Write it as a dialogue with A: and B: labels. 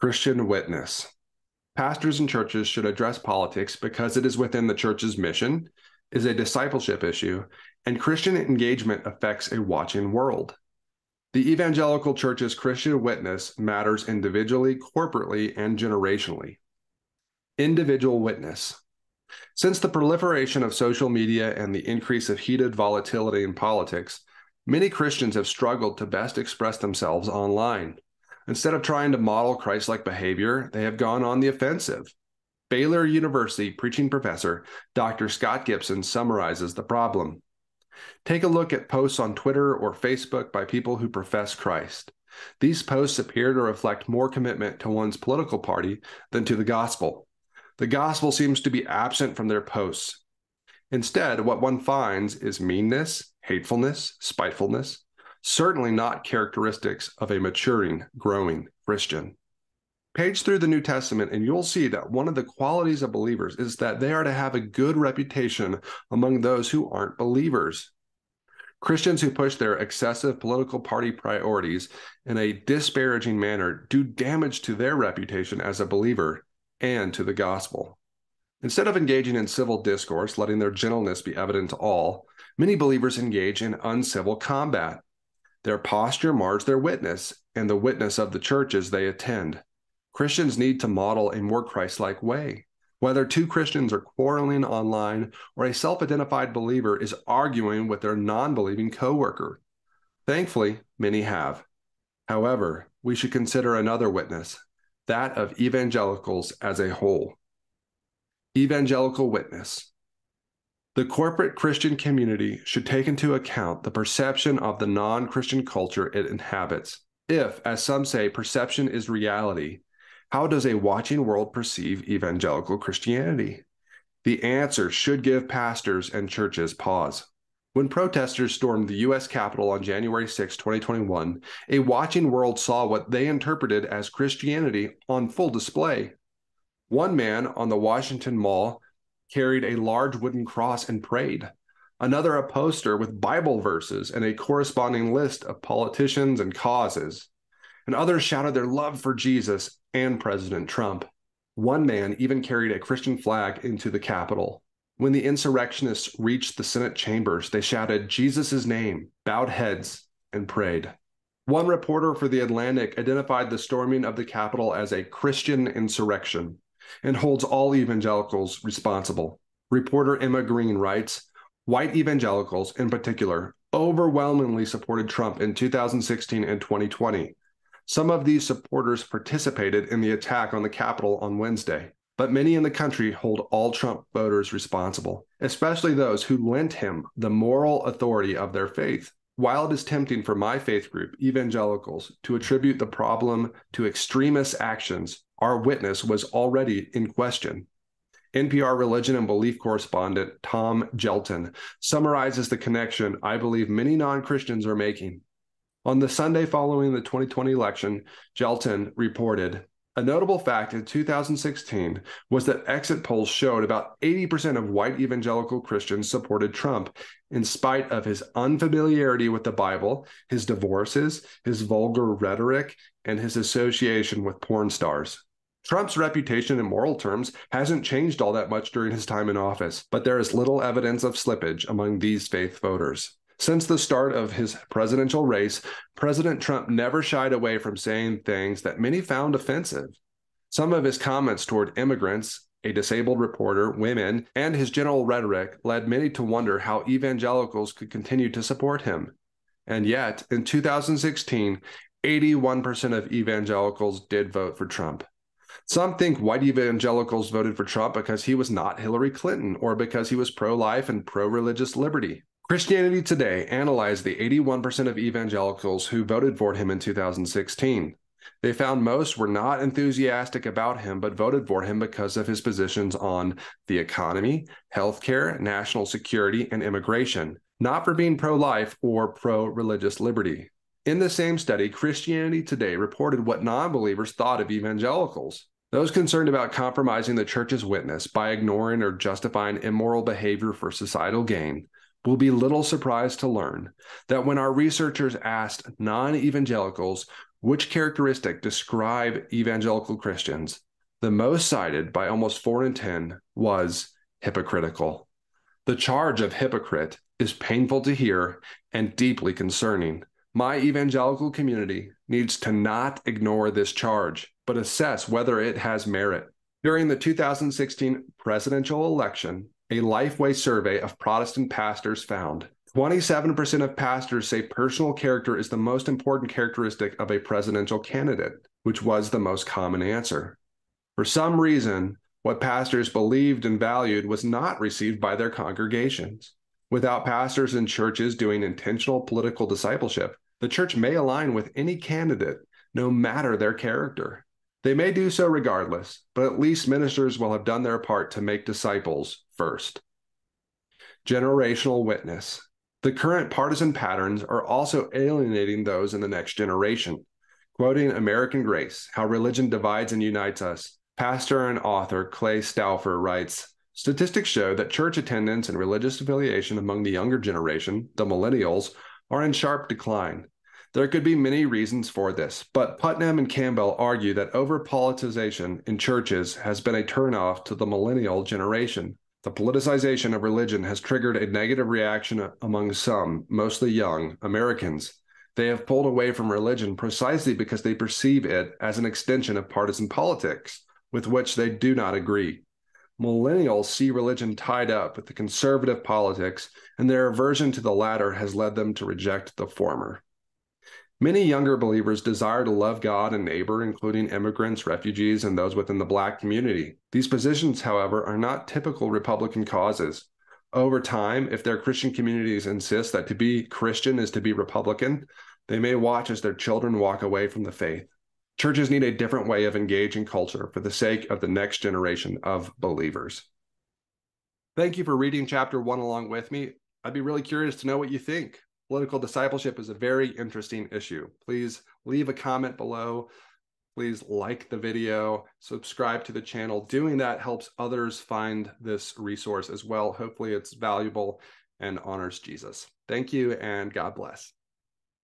A: Christian witness. Pastors and churches should address politics because it is within the church's mission, is a discipleship issue, and Christian engagement affects a watching world. The evangelical church's Christian witness matters individually, corporately, and generationally. Individual witness. Since the proliferation of social media and the increase of heated volatility in politics, many Christians have struggled to best express themselves online. Instead of trying to model Christ like behavior, they have gone on the offensive. Baylor University preaching professor Dr. Scott Gibson summarizes the problem. Take a look at posts on Twitter or Facebook by people who profess Christ. These posts appear to reflect more commitment to one's political party than to the gospel. The gospel seems to be absent from their posts. Instead, what one finds is meanness, hatefulness, spitefulness, certainly not characteristics of a maturing, growing Christian. Page through the New Testament, and you'll see that one of the qualities of believers is that they are to have a good reputation among those who aren't believers. Christians who push their excessive political party priorities in a disparaging manner do damage to their reputation as a believer and to the gospel. Instead of engaging in civil discourse, letting their gentleness be evident to all, many believers engage in uncivil combat. Their posture mars their witness and the witness of the churches they attend. Christians need to model a more Christ like way. Whether two Christians are quarreling online or a self identified believer is arguing with their non believing coworker. Thankfully, many have. However, we should consider another witness, that of evangelicals as a whole. Evangelical witness. The corporate Christian community should take into account the perception of the non Christian culture it inhabits. If, as some say, perception is reality, how does a watching world perceive evangelical Christianity? The answer should give pastors and churches pause. When protesters stormed the U.S. Capitol on January 6, 2021, a watching world saw what they interpreted as Christianity on full display. One man on the Washington Mall carried a large wooden cross and prayed. Another a poster with Bible verses and a corresponding list of politicians and causes. And others shouted their love for Jesus and President Trump. One man even carried a Christian flag into the Capitol. When the insurrectionists reached the Senate chambers, they shouted Jesus' name, bowed heads, and prayed. One reporter for The Atlantic identified the storming of the Capitol as a Christian insurrection and holds all evangelicals responsible. Reporter Emma Green writes White evangelicals, in particular, overwhelmingly supported Trump in 2016 and 2020. Some of these supporters participated in the attack on the Capitol on Wednesday, but many in the country hold all Trump voters responsible, especially those who lent him the moral authority of their faith. While it is tempting for my faith group, evangelicals, to attribute the problem to extremist actions, our witness was already in question. NPR religion and belief correspondent Tom Gjelten summarizes the connection I believe many non Christians are making. On the Sunday following the 2020 election, Gjelten reported a notable fact in 2016 was that exit polls showed about 80% of white evangelical Christians supported Trump, in spite of his unfamiliarity with the Bible, his divorces, his vulgar rhetoric, and his association with porn stars. Trump's reputation in moral terms hasn't changed all that much during his time in office, but there is little evidence of slippage among these faith voters. Since the start of his presidential race, President Trump never shied away from saying things that many found offensive. Some of his comments toward immigrants, a disabled reporter, women, and his general rhetoric led many to wonder how evangelicals could continue to support him. And yet, in 2016, 81% of evangelicals did vote for Trump. Some think white evangelicals voted for Trump because he was not Hillary Clinton or because he was pro life and pro religious liberty. Christianity Today analyzed the 81% of evangelicals who voted for him in 2016. They found most were not enthusiastic about him, but voted for him because of his positions on the economy, healthcare, national security, and immigration, not for being pro life or pro religious liberty. In the same study, Christianity Today reported what non believers thought of evangelicals. Those concerned about compromising the church's witness by ignoring or justifying immoral behavior for societal gain will be little surprised to learn that when our researchers asked non evangelicals Which characteristic describe evangelical Christians? The most cited by almost 4 in 10 was hypocritical. The charge of hypocrite is painful to hear and deeply concerning. My evangelical community needs to not ignore this charge, but assess whether it has merit. During the 2016 presidential election, a Lifeway survey of Protestant pastors found 27% of pastors say personal character is the most important characteristic of a presidential candidate, which was the most common answer. For some reason, what pastors believed and valued was not received by their congregations. Without pastors and churches doing intentional political discipleship, the church may align with any candidate, no matter their character. They may do so regardless, but at least ministers will have done their part to make disciples first. Generational witness. The current partisan patterns are also alienating those in the next generation. Quoting American Grace, How Religion Divides and Unites Us, pastor and author Clay Stauffer writes Statistics show that church attendance and religious affiliation among the younger generation, the millennials, are in sharp decline. There could be many reasons for this, but Putnam and Campbell argue that over politicization in churches has been a turnoff to the millennial generation. The politicization of religion has triggered a negative reaction among some, mostly young, Americans. They have pulled away from religion precisely because they perceive it as an extension of partisan politics, with which they do not agree. Millennials see religion tied up with the conservative politics, and their aversion to the latter has led them to reject the former. Many younger believers desire to love God and neighbor, including immigrants, refugees, and those within the Black community. These positions, however, are not typical Republican causes. Over time, if their Christian communities insist that to be Christian is to be Republican, they may watch as their children walk away from the faith. Churches need a different way of engaging culture for the sake of the next generation of believers. Thank you for reading chapter one along with me. I'd be really curious to know what you think political discipleship is a very interesting issue. Please leave a comment below. Please like the video, subscribe to the channel. Doing that helps others find this resource as well. Hopefully, it's valuable and honors Jesus. Thank you, and God bless.